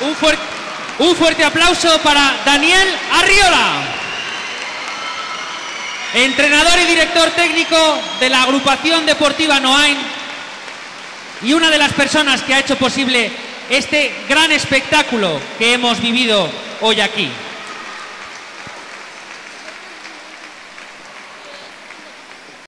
Un, un fuerte aplauso para Daniel Arriola, entrenador y director técnico de la agrupación deportiva Noain y una de las personas que ha hecho posible este gran espectáculo que hemos vivido hoy aquí.